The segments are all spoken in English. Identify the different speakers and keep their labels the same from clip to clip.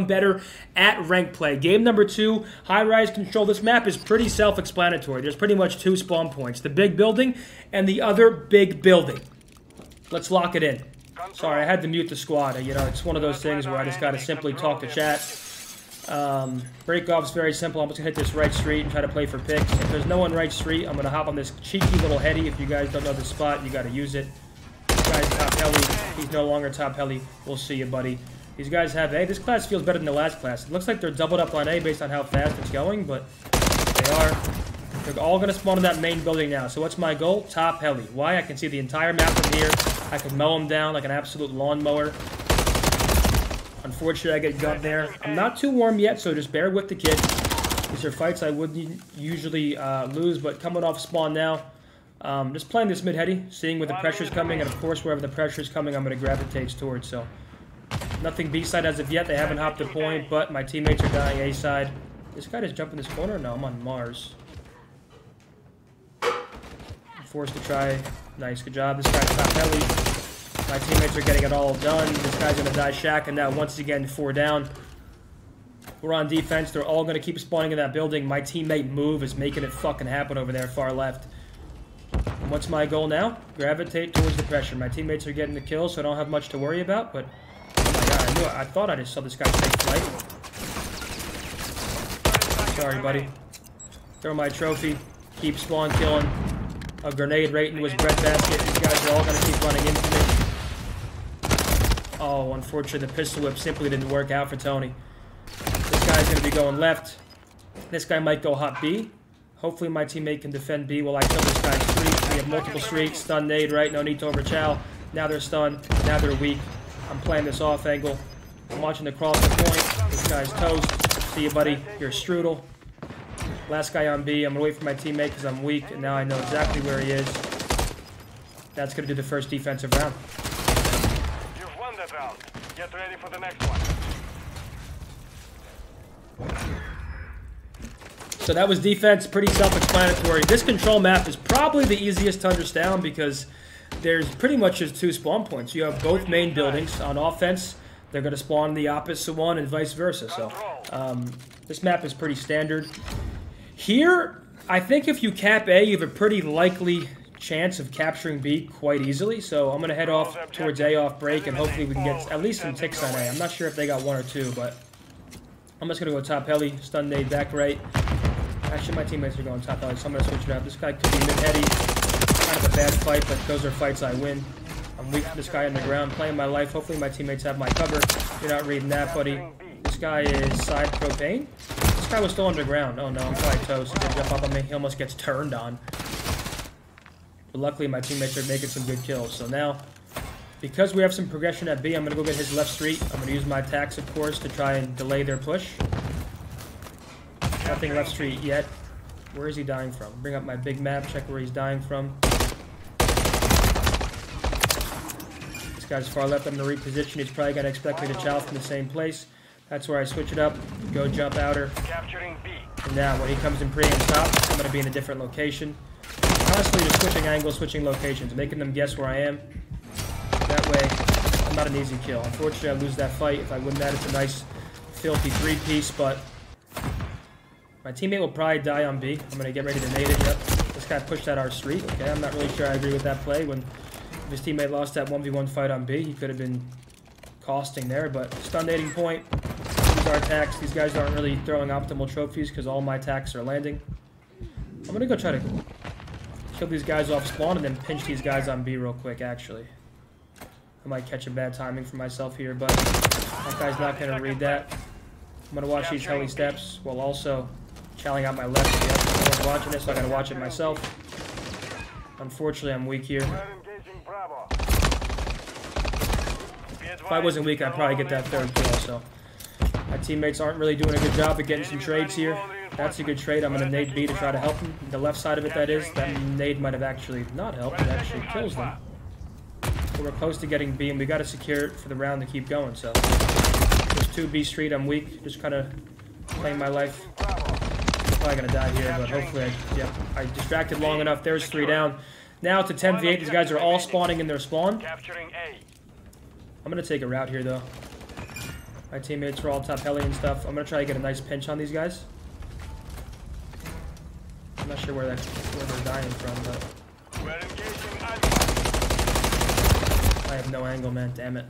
Speaker 1: better at rank play. Game number two, high rise control. This map is pretty self explanatory. There's pretty much two spawn points the big building and the other big building. Let's lock it in. Sorry, I had to mute the squad. You know, it's one of those things where I just got to simply talk to chat. Um, break off's very simple. I'm just going to hit this right street and try to play for picks. If there's no one right street, I'm going to hop on this cheeky little heli. If you guys don't know the spot, you got to use it. This guy's top heli. He's no longer top heli. We'll see you, buddy. These guys have A. This class feels better than the last class. It looks like they're doubled up on A based on how fast it's going, but they are. They're all going to spawn in that main building now. So what's my goal? Top heli. Why? I can see the entire map from here. I can mow them down like an absolute lawnmower. Unfortunately, I get gunned there. I'm not too warm yet, so just bear with the kid. These are fights I wouldn't usually uh, lose, but coming off spawn now, um, just playing this mid-heli, seeing where the pressure's coming, and of course, wherever the pressure's coming, I'm going to gravitate towards, so... Nothing B side as of yet. They haven't hopped a point, but my teammates are dying A side. This guy just jumping this corner? No, I'm on Mars. I'm forced to try. Nice, good job. This guy's top heli. My teammates are getting it all done. This guy's gonna die shack, and now once again, four down. We're on defense. They're all gonna keep spawning in that building. My teammate move is making it fucking happen over there, far left. And what's my goal now? Gravitate towards the pressure. My teammates are getting the kill, so I don't have much to worry about, but I. Thought I just saw this guy take flight. Sorry, buddy. Throw my trophy. Keep spawn killing. A grenade right into his breadbasket. These guys are all going to keep running into me. Oh, unfortunately, the pistol whip simply didn't work out for Tony. This guy's going to be going left. This guy might go hot B. Hopefully my teammate can defend B while I kill this guy's streak. We have multiple streaks. Stun nade, right? No need to overchow. Now they're stunned. Now they're weak. I'm playing this off angle. I'm watching the cross the point. This guy's toast. See you, buddy. You're a strudel. Last guy on B. I'm going to wait for my teammate because I'm weak, and now I know exactly where he is. That's going to do the first defensive round.
Speaker 2: You've won that round. Get ready for the next one.
Speaker 1: So that was defense, pretty self-explanatory. This control map is probably the easiest to understand because there's pretty much just two spawn points. You have both main buildings on offense. They're going to spawn the opposite one and vice versa. So um, this map is pretty standard. Here, I think if you cap A, you have a pretty likely chance of capturing B quite easily. So I'm going to head off towards A off break, and hopefully we can get at least some ticks on A. I'm not sure if they got one or two, but I'm just going to go top heli, stun nade back right. Actually, my teammates are going top heli, so I'm going to switch it up. This guy could be mid-heli kind of a bad fight, but those are fights I win. I'm weak this guy on the ground, playing my life. Hopefully my teammates have my cover. You're not reading that, buddy. This guy is side propane. This guy was still underground. Oh no, I'm probably toast. He can jump up on me. He almost gets turned on. But luckily my teammates are making some good kills. So now, because we have some progression at B, I'm going to go get his left street. I'm going to use my attacks, of course, to try and delay their push. Nothing left street yet. Where is he dying from? Bring up my big map, check where he's dying from. Guy's far left. I'm going to reposition. He's probably going to expect me to chow from the same place. That's where I switch it up. Go jump outer.
Speaker 2: Capturing B.
Speaker 1: And now when he comes in pre and top, I'm going to be in a different location. Constantly just switching angles, switching locations, making them guess where I am. That way, I'm not an easy kill. Unfortunately, I lose that fight. If I win that, it's a nice, filthy three-piece, but my teammate will probably die on B. I'm going to get ready to nade it. Yep. This guy pushed out our street. Okay, I'm not really sure I agree with that play when his teammate lost that 1v1 fight on B, he could have been costing there, but stun nading point. These are attacks. These guys aren't really throwing optimal trophies because all my attacks are landing. I'm going to go try to kill these guys off spawn and then pinch these guys on B real quick, actually. I might catch a bad timing for myself here, but that guy's not going to read that. I'm going to watch these heli steps while also chowing out my left. Yep, I watching this, so I got to watch it myself. Unfortunately, I'm weak here. If I wasn't weak, I'd probably get that third kill, so. My teammates aren't really doing a good job of getting some trades here. That's a good trade. I'm going to nade B to try to help him. The left side of it, that is. That nade might have actually not helped. It actually kills them. But we're close to getting B, and we got to secure it for the round to keep going, so. There's two B Street. I'm weak. Just kind of playing my life. Probably going to die here, but hopefully I, yeah, I distracted long enough. There's three down. Now to 10v8. These guys are all spawning in their spawn. I'm going to take a route here, though. My teammates are all top heli and stuff. I'm gonna try to get a nice pinch on these guys. I'm not sure where that where they're dying from, but
Speaker 2: We're engaging Alpha.
Speaker 1: I have no angle, man. Damn it.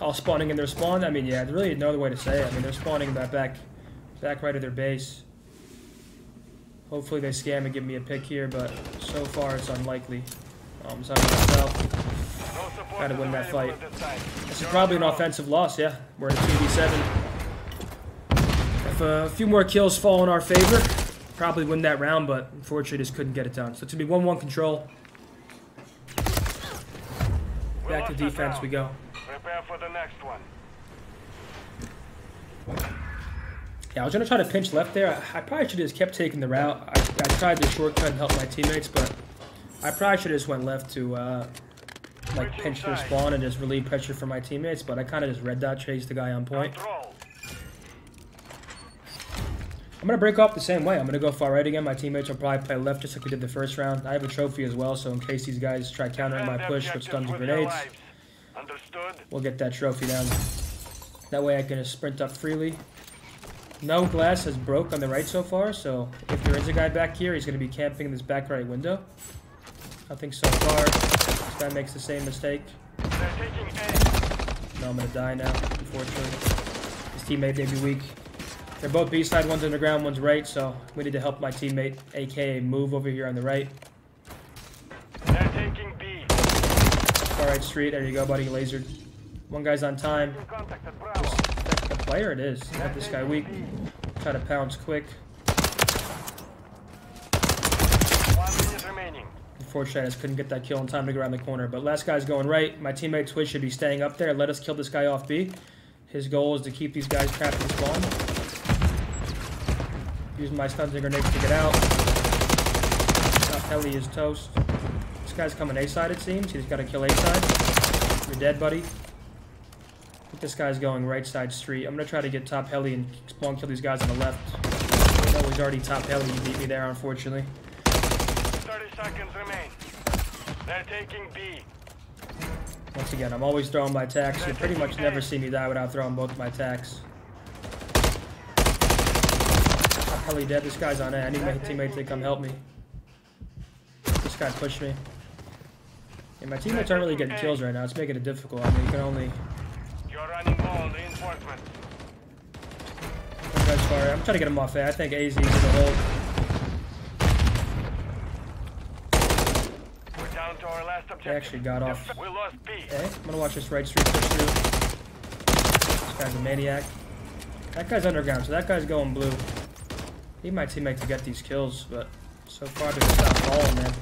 Speaker 1: All spawning in their spawn. I mean, yeah, there's really no other way to say it. I mean, they're spawning that back, back right of their base. Hopefully they scam and give me a pick here, but so far it's unlikely. Um, so myself.
Speaker 2: No support
Speaker 1: Gotta win that fight.
Speaker 2: this
Speaker 1: is probably an offensive loss, yeah. We're a 2v7. If a few more kills fall in our favor, probably win that round, but unfortunately just couldn't get it done. So it's going to be 1-1 control. Back to defense we go.
Speaker 2: Prepare for the next one.
Speaker 1: Yeah, I was going to try to pinch left there. I, I probably should have just kept taking the route. I, I tried the shortcut and help my teammates, but I probably should have just went left to uh, like pinch their spawn and just relieve pressure for my teammates, but I kind of just red dot chased the guy on point. I'm gonna break off the same way. I'm gonna go far right again. My teammates will probably play left just like we did the first round. I have a trophy as well, so in case these guys try countering my push with stuns and grenades.
Speaker 2: Understood?
Speaker 1: we'll get that trophy down. That way I can just sprint up freely. No glass has broke on the right so far, so if there is a guy back here, he's gonna be camping in this back right window. I think so far. This guy makes the same mistake. No, I'm gonna die now, unfortunately. His teammate may be weak. They're both B side, one's underground, one's right, so we need to help my teammate, aka move over here on the right.
Speaker 2: They're taking B.
Speaker 1: Street, there you go, buddy, lasered. One guy's on time.
Speaker 2: In contact at Bravo.
Speaker 1: That's the player it is. Got this guy weak. Try to pounce quick.
Speaker 2: One minute remaining.
Speaker 1: Unfortunately, I just couldn't get that kill in time to go around the corner. But last guy's going right. My teammate Twitch should be staying up there. Let us kill this guy off B. His goal is to keep these guys trapped in spawn. Using my stuns and grenades to get out. Top heli is toast. This guy's coming A side, it seems. He's got to kill A side. You're dead, buddy. This guy's going right side street. I'm going to try to get top heli and spawn kill these guys on the left. I know he's already top heli. He beat me there, unfortunately.
Speaker 2: 30 seconds remain. They're taking B.
Speaker 1: Once again, I'm always throwing my attacks. You pretty much never see me die without throwing both my attacks. I'm probably dead. This guy's on A. I need my teammates to come help me. This guy pushed me. Yeah, my teammates aren't really getting kills right now. It's making it difficult. I mean, you can only...
Speaker 2: You're running all reinforcements.
Speaker 1: One guy's. I'm trying to get him off A. I think A's easy to hold.
Speaker 2: We're down to our last objective.
Speaker 1: They actually got off
Speaker 2: We lost B.
Speaker 1: A. I'm gonna watch this right street push through. This guy's a maniac. That guy's underground, so that guy's going blue. Need my teammate to get these kills, but so far they're not falling, man.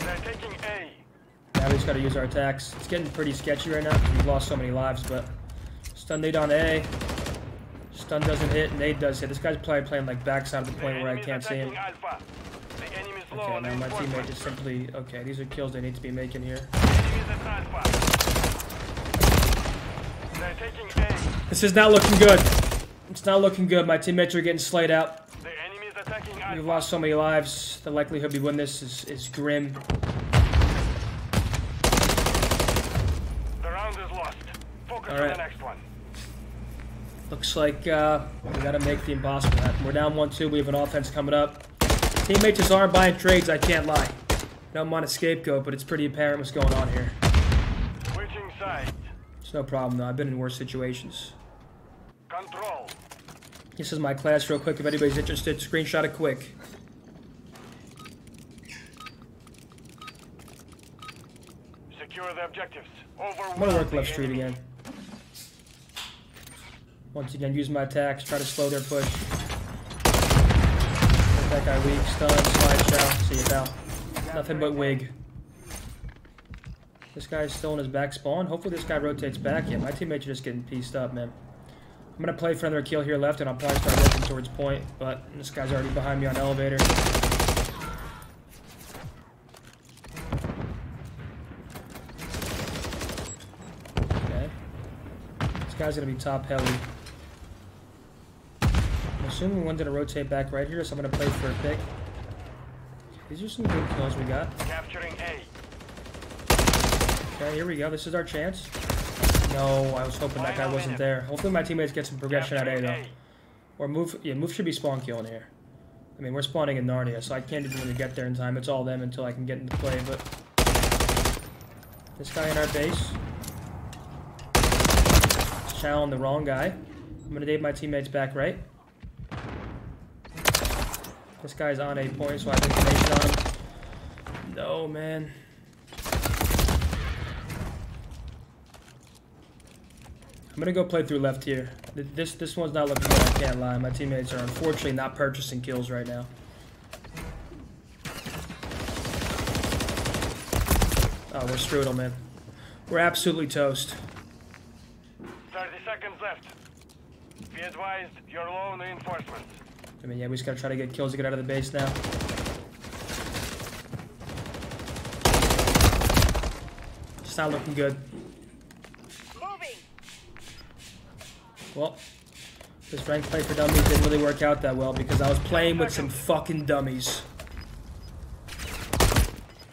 Speaker 2: They're taking A.
Speaker 1: Just gotta use our attacks. It's getting pretty sketchy right now we've lost so many lives, but stun nade on A. Stun doesn't hit, nade does hit. This guy's probably playing like backside of the
Speaker 2: The
Speaker 1: point where I can't see him.
Speaker 2: Alpha. The
Speaker 1: Okay, now my teammate just simply okay. These are kills they need to be making here.
Speaker 2: The.
Speaker 1: This is not looking good. It's not looking good. My teammates are getting slayed out.
Speaker 2: The
Speaker 1: We've lost so many lives. The likelihood we win this is, is grim.
Speaker 2: The round is lost. Focus
Speaker 1: All
Speaker 2: on the next one.
Speaker 1: Looks like uh, we gotta make the impossible happen. We're down 1-2. We have an offense coming up. Teammates just aren't buying trades. I can't lie. Don't want a scapegoat, but it's pretty apparent what's going on here.
Speaker 2: Switching sides.
Speaker 1: It's no problem though. I've been in worse situations.
Speaker 2: Control.
Speaker 1: This is my class real quick. If anybody's interested, screenshot it quick.
Speaker 2: Secure the objectives. Over.
Speaker 1: I'm gonna work left street again. Once again, use my attacks, try to slow their push. That guy weak, stun, slide shot, see you pal. Nothing but wig. This guy's still in his back spawn. Hopefully this guy rotates back. Yeah, my teammates are just getting pieced up, man. I'm gonna play for another kill here left, and I'll probably start working towards point. But this guy's already behind me on elevator. Okay. This guy's gonna be top heavy. I'm assuming one's gonna rotate back right here, so I'm gonna play for a pick. These are some good kills we got.
Speaker 2: Capturing A.
Speaker 1: Okay, here we go. This is our chance. No, I was hoping that guy wasn't there. Hopefully my teammates get some progression at A
Speaker 2: Capturing
Speaker 1: though. Or move. Yeah, move should be spawn killing here. I mean, we're spawning in Narnia, so I can't even really get there in time. It's all them until I can get into play. But this guy in our base, is channeling the wrong guy. I'm gonna date my teammates back right. This guy's on a point, so I have information on. No, man. I'm gonna go play through left here. This this one's not looking good. I can't lie. My teammates are unfortunately not purchasing kills right now. Oh, we're strudel, man. We're absolutely toast.
Speaker 2: 30 seconds left. Be advised, you're low on reinforcements.
Speaker 1: I mean, yeah, we just gotta try to get kills to get out of the base now. It's not looking good.
Speaker 3: Moving.
Speaker 1: Well, this rank play for dummies didn't really work out that well because I was playing with some fucking dummies.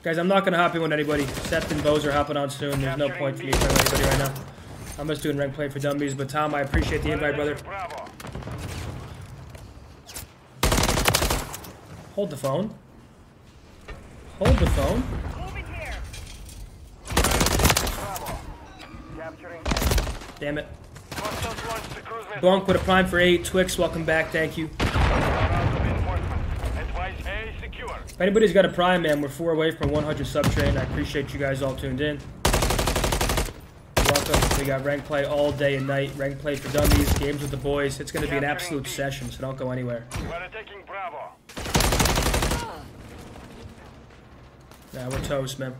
Speaker 1: Guys, I'm not gonna hop in with anybody. Seth and Bose are hopping on soon. There's no point for me playing with anybody right now. I'm just doing rank play for dummies. But Tom, I appreciate the invite, brother. Hold the phone. Hold the phone.
Speaker 3: Moving here.
Speaker 2: Bravo.
Speaker 1: Damn it.
Speaker 2: Hostiles launched the cruise missile.
Speaker 1: Bonk with a prime for eight. Twix, welcome back. Thank you.
Speaker 2: Round of reinforcements. Advise A secure.
Speaker 1: If anybody's got a prime, man, we're four away from 100 sub train. I appreciate you guys all tuned in. Welcome. We got rank play all day and night. Rank play for dummies, games with the boys. It's going to be an absolute session, so don't go anywhere.
Speaker 2: We're taking Bravo.
Speaker 1: Nah, we're toast, man.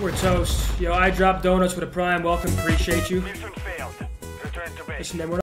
Speaker 1: We're toast. Yo, I dropped donuts with a prime. Welcome. Appreciate you.
Speaker 2: Mission failed. Return to base.
Speaker 1: Listen, man, we're